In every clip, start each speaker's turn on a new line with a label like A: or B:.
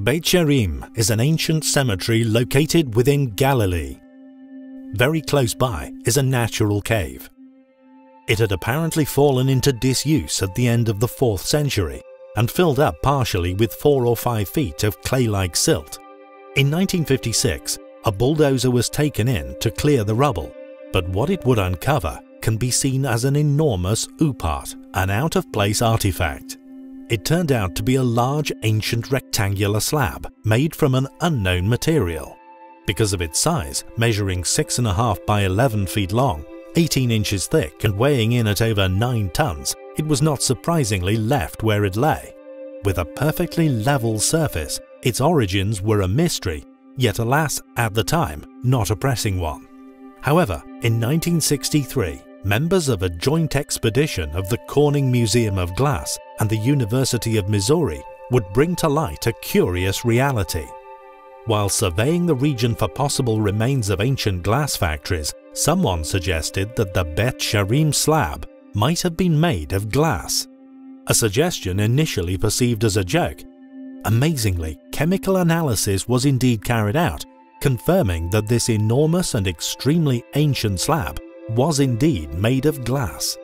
A: Beit She'arim is an ancient cemetery located within Galilee. Very close by is a natural cave. It had apparently fallen into disuse at the end of the 4th century and filled up partially with 4 or 5 feet of clay-like silt. In 1956, a bulldozer was taken in to clear the rubble, but what it would uncover can be seen as an enormous oopart, an out-of-place artifact. It turned out to be a large ancient rectangular slab made from an unknown material. Because of its size, measuring 6.5 by 11 feet long, 18 inches thick and weighing in at over 9 tons, it was not surprisingly left where it lay. With a perfectly level surface, its origins were a mystery, yet alas, at the time, not a pressing one. However, in 1963, members of a joint expedition of the Corning Museum of Glass and the University of Missouri would bring to light a curious reality. While surveying the region for possible remains of ancient glass factories, someone suggested that the Beit She'arim slab might have been made of glass. A suggestion initially perceived as a joke. Amazingly, chemical analysis was indeed carried out, confirming that this enormous and extremely ancient slab was indeed made of glass.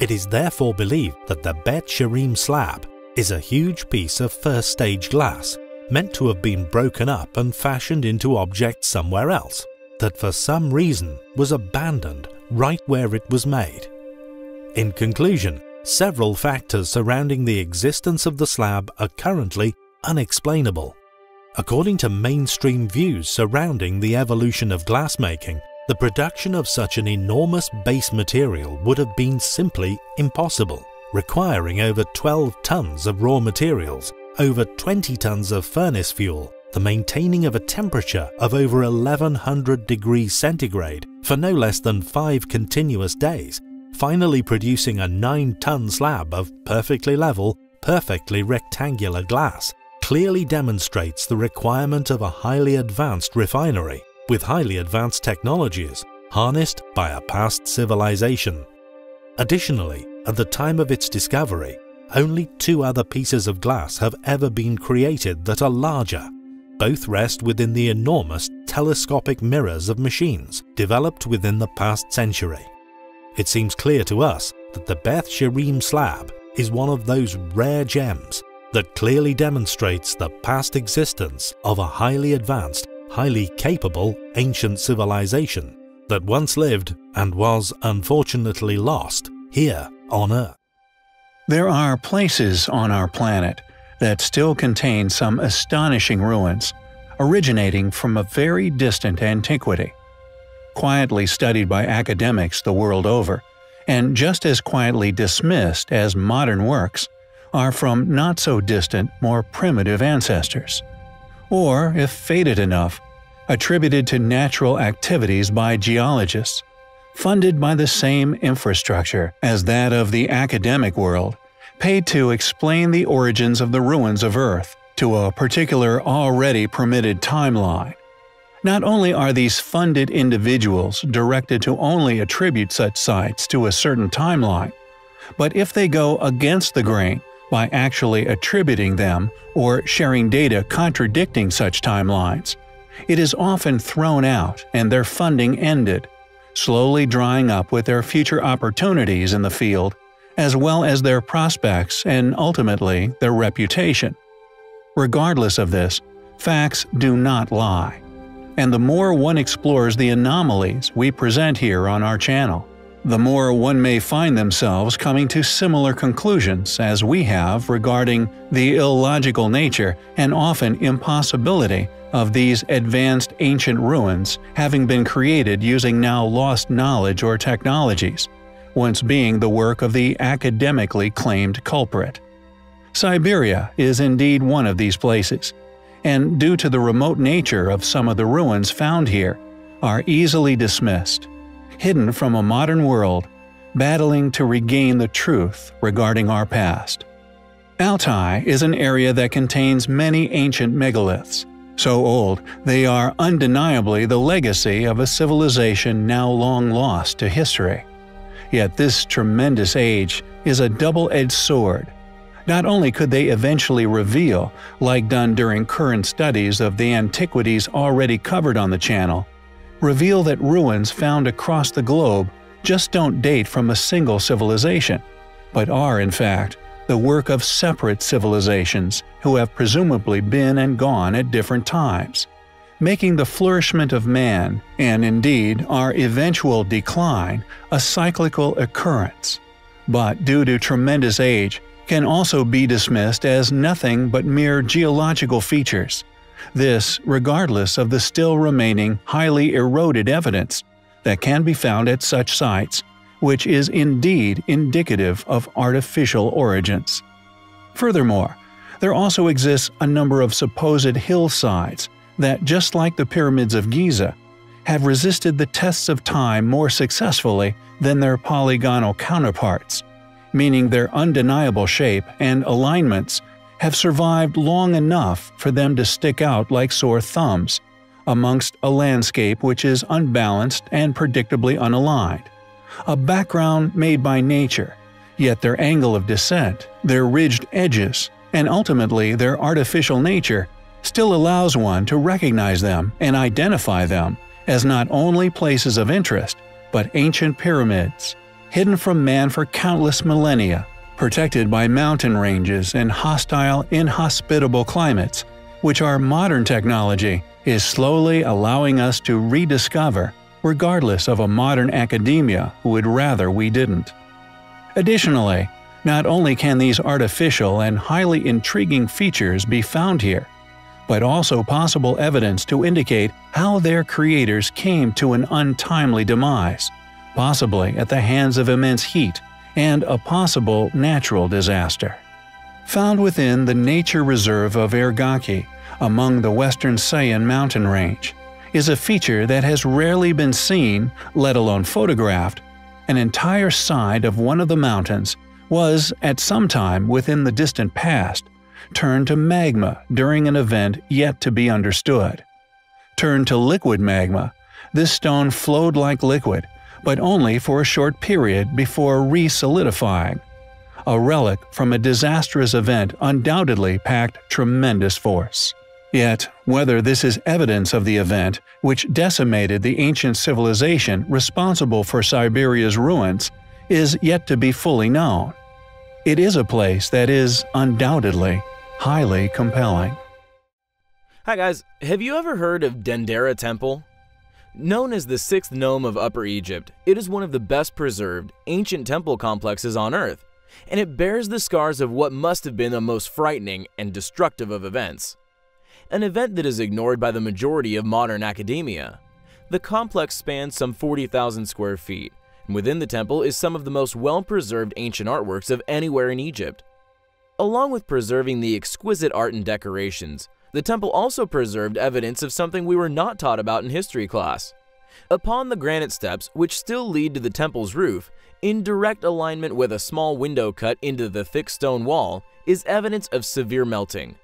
A: It is therefore believed that the Beit She'arim slab is a huge piece of first stage glass meant to have been broken up and fashioned into objects somewhere else, that for some reason was abandoned right where it was made. In conclusion, several factors surrounding the existence of the slab are currently unexplainable. According to mainstream views surrounding the evolution of glassmaking, the production of such an enormous base material would have been simply impossible, requiring over 12 tons of raw materials, over 20 tons of furnace fuel, the maintaining of a temperature of over 1100 degrees centigrade for no less than 5 continuous days, finally producing a 9-ton slab of perfectly level, perfectly rectangular glass, clearly demonstrates the requirement of a highly advanced refinery with highly advanced technologies harnessed by a past civilization. Additionally, at the time of its discovery, only two other pieces of glass have ever been created that are larger. Both rest within the enormous telescopic mirrors of machines developed within the past century. It seems clear to us that the Beth She'arim slab is one of those rare gems that clearly demonstrates the past existence of a highly advanced highly capable ancient civilization that once lived and was unfortunately lost here on Earth.
B: There are places on our planet that still contain some astonishing ruins, originating from a very distant antiquity. Quietly studied by academics the world over, and just as quietly dismissed as modern works, are from not so distant, more primitive ancestors or, if faded enough, attributed to natural activities by geologists, funded by the same infrastructure as that of the academic world, paid to explain the origins of the ruins of Earth to a particular already permitted timeline. Not only are these funded individuals directed to only attribute such sites to a certain timeline, but if they go against the grain by actually attributing them or sharing data contradicting such timelines. It is often thrown out and their funding ended, slowly drying up with their future opportunities in the field, as well as their prospects and ultimately their reputation. Regardless of this, facts do not lie. And the more one explores the anomalies we present here on our channel, the more one may find themselves coming to similar conclusions as we have regarding the illogical nature and often impossibility of these advanced ancient ruins having been created using now lost knowledge or technologies, once being the work of the academically claimed culprit. Siberia is indeed one of these places, and due to the remote nature of some of the ruins found here, are easily dismissed hidden from a modern world, battling to regain the truth regarding our past. Altai is an area that contains many ancient megaliths, so old they are undeniably the legacy of a civilization now long lost to history. Yet this tremendous age is a double-edged sword. Not only could they eventually reveal, like done during current studies of the antiquities already covered on the channel, reveal that ruins found across the globe just don't date from a single civilization, but are, in fact, the work of separate civilizations who have presumably been and gone at different times, making the flourishment of man, and indeed our eventual decline, a cyclical occurrence. But due to tremendous age, can also be dismissed as nothing but mere geological features. This regardless of the still remaining highly eroded evidence that can be found at such sites, which is indeed indicative of artificial origins. Furthermore, there also exists a number of supposed hillsides that, just like the pyramids of Giza, have resisted the tests of time more successfully than their polygonal counterparts, meaning their undeniable shape and alignments have survived long enough for them to stick out like sore thumbs amongst a landscape which is unbalanced and predictably unaligned. A background made by nature, yet their angle of descent, their ridged edges, and ultimately their artificial nature still allows one to recognize them and identify them as not only places of interest, but ancient pyramids, hidden from man for countless millennia, protected by mountain ranges and hostile, inhospitable climates, which our modern technology is slowly allowing us to rediscover, regardless of a modern academia who would rather we didn't. Additionally, not only can these artificial and highly intriguing features be found here, but also possible evidence to indicate how their creators came to an untimely demise, possibly at the hands of immense heat and a possible natural disaster. Found within the nature reserve of Ergaki, among the western Sayan mountain range, is a feature that has rarely been seen, let alone photographed. An entire side of one of the mountains was, at some time within the distant past, turned to magma during an event yet to be understood. Turned to liquid magma, this stone flowed like liquid, but only for a short period before re-solidifying. A relic from a disastrous event undoubtedly packed tremendous force. Yet, whether this is evidence of the event which decimated the ancient civilization responsible for Siberia's ruins is yet to be fully known. It is a place that is, undoubtedly, highly compelling.
C: Hi guys, have you ever heard of Dendera Temple? Known as the sixth nome of Upper Egypt, it is one of the best preserved, ancient temple complexes on Earth, and it bears the scars of what must have been the most frightening and destructive of events. An event that is ignored by the majority of modern academia. The complex spans some 40,000 square feet, and within the temple is some of the most well-preserved ancient artworks of anywhere in Egypt. Along with preserving the exquisite art and decorations, the temple also preserved evidence of something we were not taught about in history class. Upon the granite steps, which still lead to the temple's roof, in direct alignment with a small window cut into the thick stone wall, is evidence of severe melting.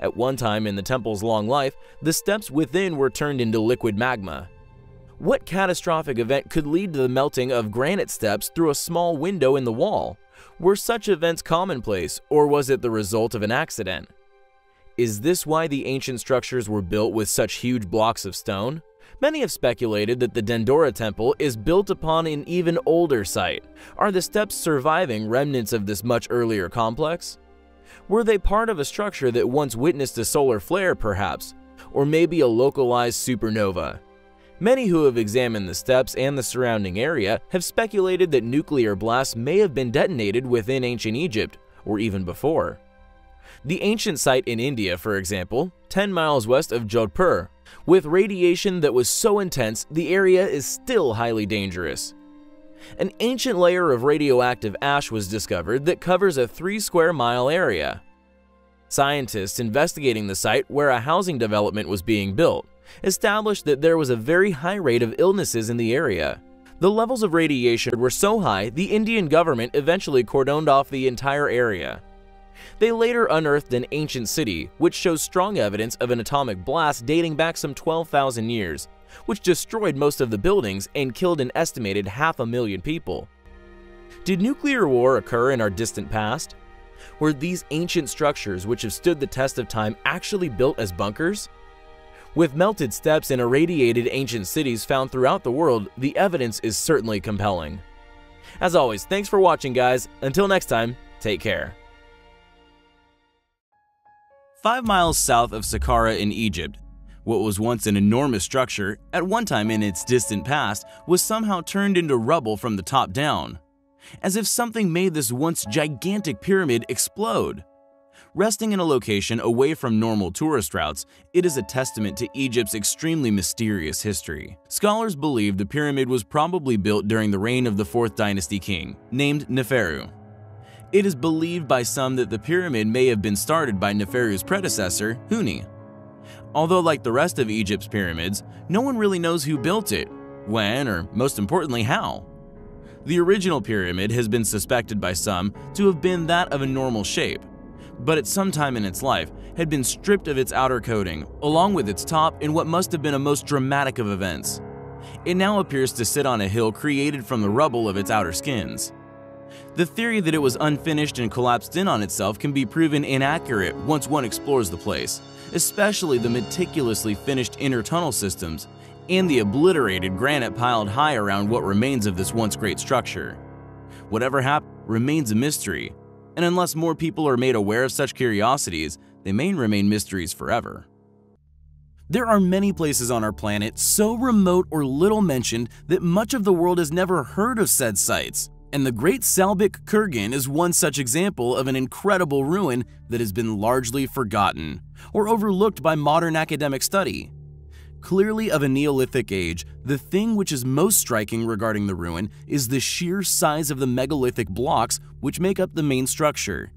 C: At one time in the temple's long life, the steps within were turned into liquid magma. What catastrophic event could lead to the melting of granite steps through a small window in the wall? Were such events commonplace, or was it the result of an accident? Is this why the ancient structures were built with such huge blocks of stone? Many have speculated that the Dendera temple is built upon an even older site. Are the steps surviving remnants of this much earlier complex? Were they part of a structure that once witnessed a solar flare, perhaps? Or maybe a localized supernova? Many who have examined the steps and the surrounding area have speculated that nuclear blasts may have been detonated within ancient Egypt, or even before. The ancient site in India, for example, 10 miles west of Jodhpur, with radiation that was so intense the area is still highly dangerous. An ancient layer of radioactive ash was discovered that covers a 3 square mile area. Scientists investigating the site where a housing development was being built established that there was a very high rate of illnesses in the area. The levels of radiation were so high the Indian government eventually cordoned off the entire area. They later unearthed an ancient city, which shows strong evidence of an atomic blast dating back some 12,000 years, which destroyed most of the buildings and killed an estimated half a million people. Did nuclear war occur in our distant past? Were these ancient structures, which have stood the test of time, actually built as bunkers? With melted steps and irradiated ancient cities found throughout the world, the evidence is certainly compelling. As always, thanks for watching guys. Until next time, take care. Five miles south of Saqqara in Egypt, what was once an enormous structure, at one time in its distant past, was somehow turned into rubble from the top down. As if something made this once gigantic pyramid explode. Resting in a location away from normal tourist routes, it is a testament to Egypt's extremely mysterious history. Scholars believe the pyramid was probably built during the reign of the 4th dynasty king, named Neferu. It is believed by some that the pyramid may have been started by Neferu's predecessor, Huni. Although like the rest of Egypt's pyramids, no one really knows who built it, when, or most importantly how. The original pyramid has been suspected by some to have been that of a normal shape, but at some time in its life had been stripped of its outer coating, along with its top in what must have been a most dramatic of events. It now appears to sit on a hill created from the rubble of its outer skins. The theory that it was unfinished and collapsed in on itself can be proven inaccurate once one explores the place, especially the meticulously finished inner tunnel systems and the obliterated granite piled high around what remains of this once great structure. Whatever happened remains a mystery, and unless more people are made aware of such curiosities, they may remain mysteries forever. There are many places on our planet so remote or little mentioned that much of the world has never heard of said sites, and the Great Salbik Kurgan is one such example of an incredible ruin that has been largely forgotten or overlooked by modern academic study. Clearly of a Neolithic age, the thing which is most striking regarding the ruin is the sheer size of the megalithic blocks which make up the main structure.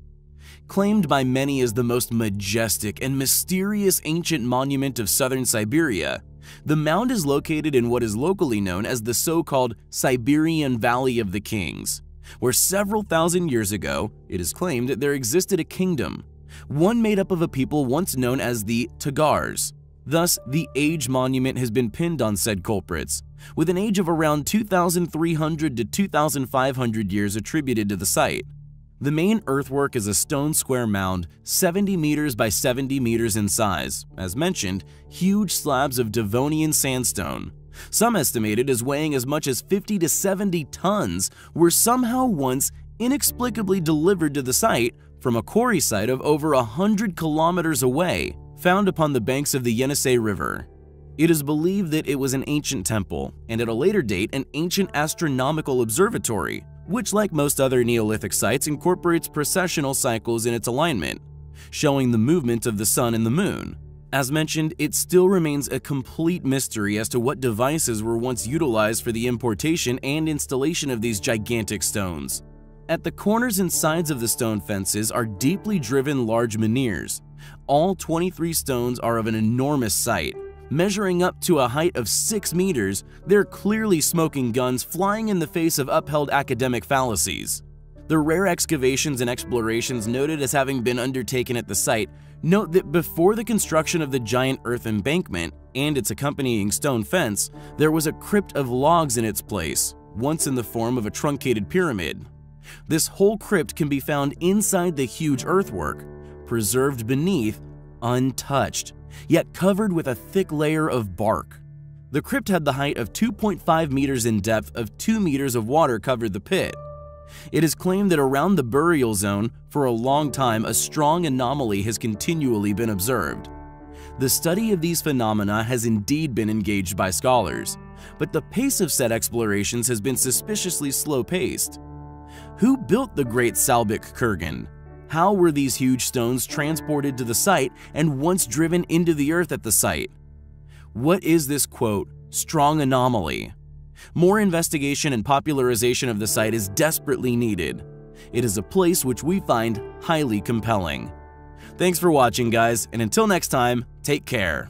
C: Claimed by many as the most majestic and mysterious ancient monument of southern Siberia, the mound is located in what is locally known as the so-called Siberian Valley of the Kings, where several thousand years ago, it is claimed that there existed a kingdom, one made up of a people once known as the Tagars, Thus, the age monument has been pinned on said culprits, with an age of around 2,300 to 2,500 years attributed to the site. The main earthwork is a stone square mound 70 meters by 70 meters in size, as mentioned, huge slabs of Devonian sandstone. Some estimated as weighing as much as 50 to 70 tons were somehow once inexplicably delivered to the site from a quarry site of over 100 kilometers away found upon the banks of the Yenisei River. It is believed that it was an ancient temple, and at a later date an ancient astronomical observatory, which like most other Neolithic sites incorporates precessional cycles in its alignment, showing the movement of the sun and the moon. As mentioned, it still remains a complete mystery as to what devices were once utilized for the importation and installation of these gigantic stones. At the corners and sides of the stone fences are deeply driven large menhirs, all 23 stones are of an enormous sight. Measuring up to a height of 6 meters, they're clearly smoking guns flying in the face of upheld academic fallacies. The rare excavations and explorations noted as having been undertaken at the site note that before the construction of the giant earth embankment and its accompanying stone fence, there was a crypt of logs in its place, once in the form of a truncated pyramid. This whole crypt can be found inside the huge earthwork, preserved beneath, untouched, yet covered with a thick layer of bark. The crypt had the height of 2.5 meters in depth of 2 meters of water covered the pit. It is claimed that around the burial zone, for a long time, a strong anomaly has continually been observed. The study of these phenomena has indeed been engaged by scholars, but the pace of said explorations has been suspiciously slow-paced. Who built the Great Salbik Kurgan? How were these huge stones transported to the site and once driven into the earth at the site? What is this quote, strong anomaly? More investigation and popularization of the site is desperately needed. It is a place which we find highly compelling. Thanks for watching guys, and until next time, take care.